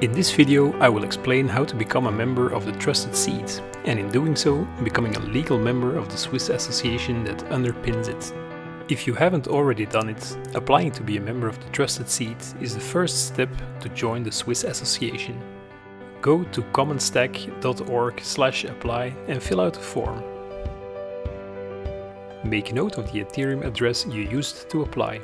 In this video I will explain how to become a member of the Trusted Seed and in doing so becoming a legal member of the Swiss association that underpins it. If you haven't already done it, applying to be a member of the Trusted Seed is the first step to join the Swiss association. Go to commonsstack.org slash apply and fill out a form. Make note of the Ethereum address you used to apply.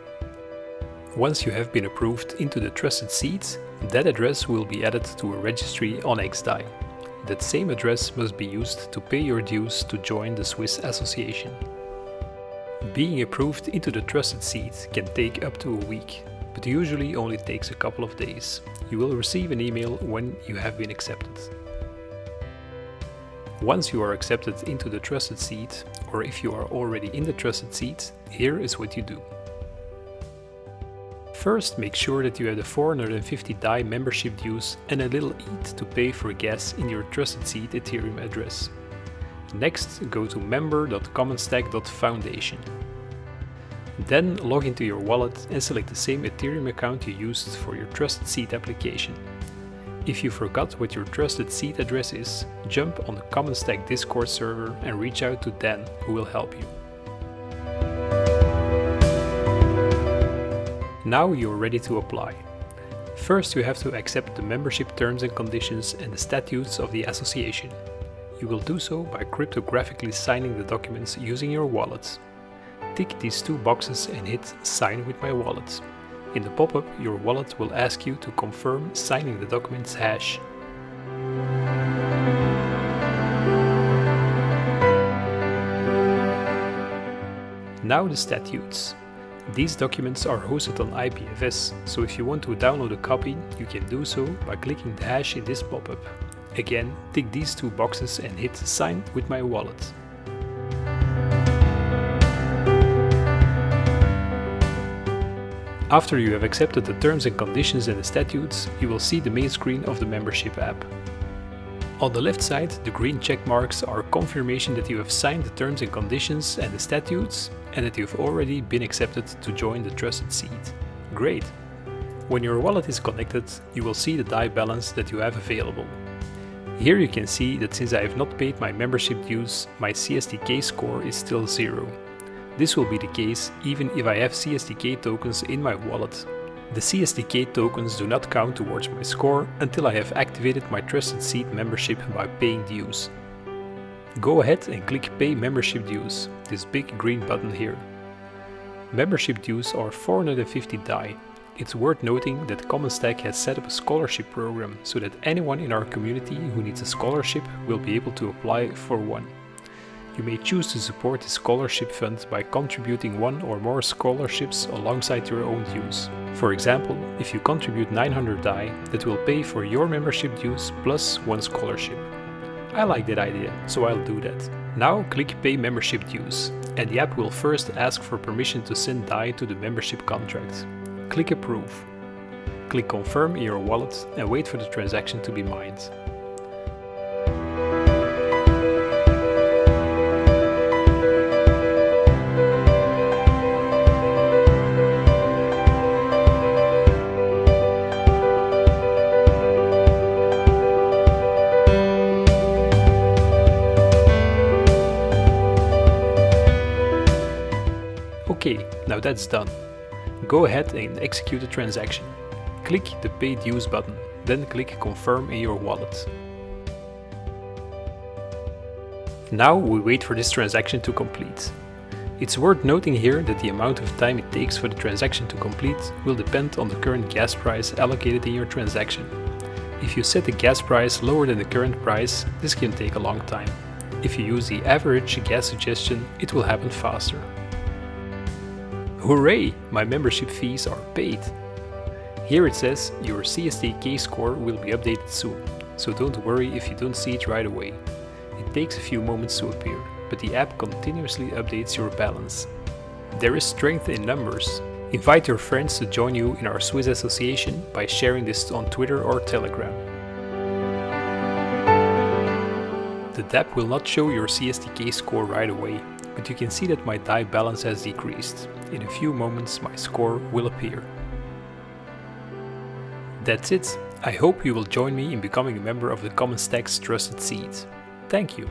Once you have been approved into the Trusted Seed, that address will be added to a registry on XDAI. That same address must be used to pay your dues to join the Swiss association. Being approved into the Trusted Seed can take up to a week, but usually only takes a couple of days. You will receive an email when you have been accepted. Once you are accepted into the Trusted Seed, or if you are already in the Trusted Seed, here is what you do. First, make sure that you have the 450 DAI membership dues and a little ETH to pay for gas in your Trusted Seed Ethereum address. Next, go to member.commonsstack.foundation. Then log into your wallet and select the same Ethereum account you used for your Trusted Seed application. If you forgot what your Trusted Seed address is, jump on the Commons Stack Discord server and reach out to Dan who will help you. Now you're ready to apply. First you have to accept the membership terms and conditions and the statutes of the association. You will do so by cryptographically signing the documents using your wallet. Tick these two boxes and hit sign with my wallet. In the pop-up your wallet will ask you to confirm signing the documents hash. Now the statutes. These documents are hosted on IPFS, so if you want to download a copy, you can do so by clicking the hash in this pop-up. Again, tick these two boxes and hit sign with my wallet. After you have accepted the terms and conditions and the statutes, you will see the main screen of the membership app. On the left side, the green check marks are confirmation that you have signed the terms and conditions and the statutes and that you've already been accepted to join the Trusted Seed. Great! When your wallet is connected, you will see the DAI balance that you have available. Here you can see that since I have not paid my membership dues, my CSDK score is still zero. This will be the case even if I have CSDK tokens in my wallet. The CSDK tokens do not count towards my score until I have activated my Trusted Seed membership by paying dues. Go ahead and click Pay Membership Dues, this big green button here. Membership dues are 450 DAI. It's worth noting that Commons Stack has set up a scholarship program so that anyone in our community who needs a scholarship will be able to apply for one. You may choose to support the scholarship fund by contributing one or more scholarships alongside your own dues. For example, if you contribute 900 DAI, that will pay for your membership dues plus one scholarship. I like that idea, so I'll do that. Now click Pay Membership Dues, and the app will first ask for permission to send DAI to the membership contract. Click Approve. Click Confirm in your wallet and wait for the transaction to be mined. Okay, now that's done. Go ahead and execute the transaction. Click the Pay Dues button, then click Confirm in your wallet. Now we wait for this transaction to complete. It's worth noting here that the amount of time it takes for the transaction to complete will depend on the current gas price allocated in your transaction. If you set the gas price lower than the current price, this can take a long time. If you use the average gas suggestion, it will happen faster. Hooray! My membership fees are paid. Here it says your CSDK score will be updated soon, so don't worry if you don't see it right away. It takes a few moments to appear, but the app continuously updates your balance. There is strength in numbers. Invite your friends to join you in our Swiss association by sharing this on Twitter or Telegram. The DApp will not show your CSDK score right away, but you can see that my DAI balance has decreased. In a few moments my score will appear. That's it, I hope you will join me in becoming a member of the Common Stack's Trusted Seed. Thank you.